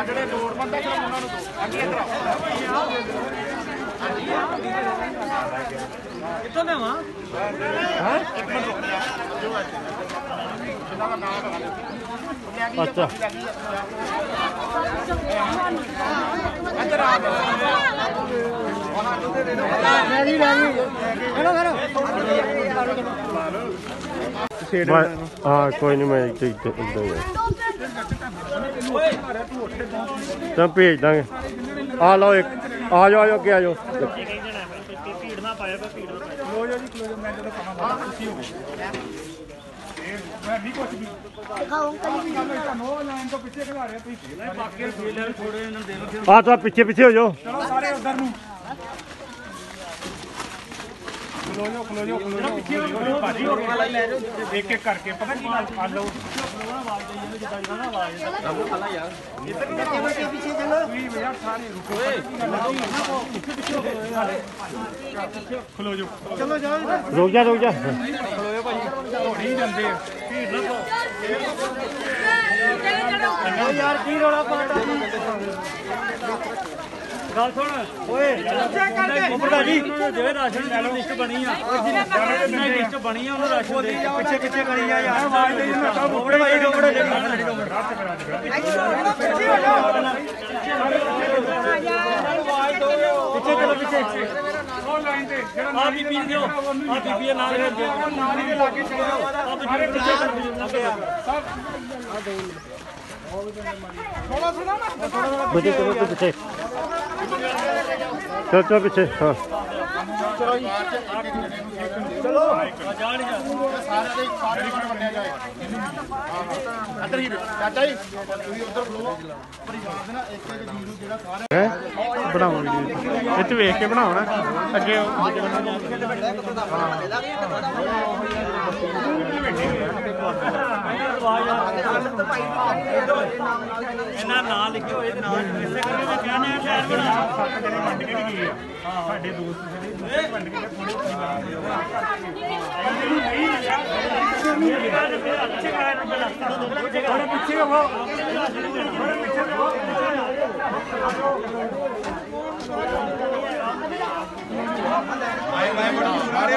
ਆ ਜਿਹੜੇ ਲੋੜਵੰਦ ਆ ਚਲੋ ਉਹਨਾਂ ਨੂੰ ਦੋ। ਅੱਗੇ ਇੱਧਰ ਆਓ। ਕਿੱਥੋਂ ਲਿਆਵਾਂ ਅੱਛਾ। ਇੱਧਰ ਆ। ਬਸ- ਹਾਂ ਕੋਈ ਨਹੀਂ ਮੈਂ ਇੱਥੇ ਇੱਥੇ ਇੱਦਾਂ ਹੀ ਤਾਂ ਭੇਜ ਦਾਂਗੇ। ਆ ਲਓ ਇੱਕ। ਆ ਜਾਓ ਆ ਜਾਓ, ਅੱਗੇ ਆ ਜਾਓ। ਭੀੜ ਨਾ ਪਾਇਆ ਭੀੜ ਨਾ ਪਾਇਆ ਖਲੋ ਜੀ ਖਲੋ ਮੈਂ ਜਦੋਂ ਕਹਾਂ ਬਾਹਰ ਤੁਸੀਂ ਹੋ ਮੈਂ ਨਹੀਂ ਕੁਝ ਵੀ ਦਿਖਾਓ ਅੰਕਲ ਗੱਲ ਹੋਈ ਲਾਈਨ ਤੋਂ ਪਿੱਛੇ ਖਿਲਾ ਰਿਹਾ ਤੁਸੀਂ ਬਾਕੀ ਫੀਲਰ ਥੋੜੇ ਇਹਨਾਂ ਦੇ ਆ ਤਾਂ ਪਿੱਛੇ ਪਿੱਛੇ ਹੋ ਜਾਓ। ਚਲੋ ਸਾਰੇ ਉਧਰ ਨੂੰ ਖਲੋ ਜਾਓ ਖਲੋ ਜਾਓ ਖਲੋ ਜਾਓ ਪਿੱਛੇ ਹੋ ਭਾਜੀ ਹੋਰ ਵਾਲਾ ਲੈ ਜਾਓ ਇੱਕ ਇੱਕ ਕਰਕੇ ਪਤਾ ਕੀ ਲਓ। ਰੁਕੋ ਖਲੋ ਜਾਓ। ਚਲੋ ਜਾਓ ਰੁਕ ਜਾ ਰੁਕ ਜਾ। ਹੋੜੀ ਜਾਂਦੇ ਆ ਯਾਰ ਕੀ ਰੋਲਾ ਪਾਉਂਦਾ ਗੱਲ ਸੁਣ ਓਏ। ਉਪਰਦਾ ਜੀ ਜਿਹੜੇ ਰਾਸ਼ਨ ਦੀ ਲਿਸਟ ਬਣੀ ਆ ਉਹਨਾਂ ਦੀ ਲਿਸਟ ਬਣੀ ਆ ਉਹਨੂੰ ਰਾਸ਼ਨ ਦੇ। ਪਿੱਛੇ ਪਿੱਛੇ ਕਰੀ ਆ ਯਾਰ। ਆਵਾਜ਼ ਦੇ ਮੈਂ ਤਾਂ ਬੋਬੜੇ ਭਾਈ ਡੋਬੜੇ ਪਿੱਛੇ ਚਲੋ ਪਿੱਛੇ। ਉਹ ਲਾਈਨ ਤੇ ਜਿਹੜਾ ਆ ਬੀਬੀ ਦਿਓ ਆ ਬੀਬੀ ਦੇ ਨਾਲ ਦੇ ਨਾਲ ਹੀ ਲਾ ਕੇ ਚੱਲੋ ਆ ਬੀਬੀ ਪਿੱਛੇ ਅੱਗੇ ਆ ਥੋੜਾ ਨਾ ਪਿੱਛੇ ਚਲੋ ਤੂੰ ਪਿੱਛੇ। ਚਲ ਚਲ ਪਿੱਛੇ ਹਾਂ। ਜਾਣ ਜਾ ਸਾਰੇ ਦੇ ਸਾਰੇ ਨੂੰ ਵੰਡਿਆ ਜਾਏ ਅੰਦਰ ਹੀ ਚਾਚਾ ਜੀ ਤੁਸੀਂ ਉਧਰ ਖਲੋ। ਪਰਿਵਾਰ ਦੇ ਨਾਲ ਇੱਕ ਇੱਕ ਜੀ ਨੂੰ ਜਿਹੜਾ ਸਾਰੇ ਬਣਾਵਾਂਗੇ ਇੱਥੇ ਵੇਖ ਕੇ ਬਣਾਉਣਾ ਅੱਗੇ ਇਹਨਾਂ ਨਾਂ ਲਿਖੇ ਹੋਏ ਤੇ ਨਾਲ ਇਸੇ ਕਰਕੇ ਮੈਂ ਕਿਹਾ ਨਾ ਸ਼ਹਿਰ ਬਣਾ ਸੱਤ ਜਿਹੜੇ ਵੰਡ ਕੇ ਗਏ ਆ ਸਾਡੇ ਦੋਸਤ ਜਿਹੜੇ ਵੰਡ ਕੇ ਥੋੜੇ ਥੋੜੇ ਪਿੱਛੇ ਹੋ ਆਏ ਮੈਂ ਬੜਾ ਸਾਰੇ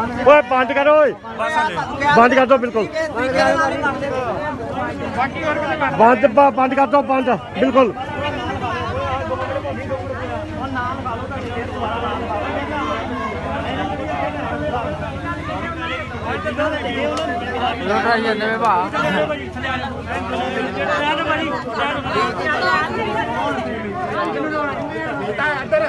ਓਏ, ਬੰਦ ਕਰੋ ਓਏ। ਬੰਦ ਕਰ ਦੋ ਬਿਲਕੁਲ। ਬੰਦ ਬੰਦ ਕਰ ਦੋ, ਬੰਦ। ਬਿਲਕੁਲ। ਲੜਾਈ ਜਾਂਦੇ ਵੇ ਭਾ ਇੱਧਰ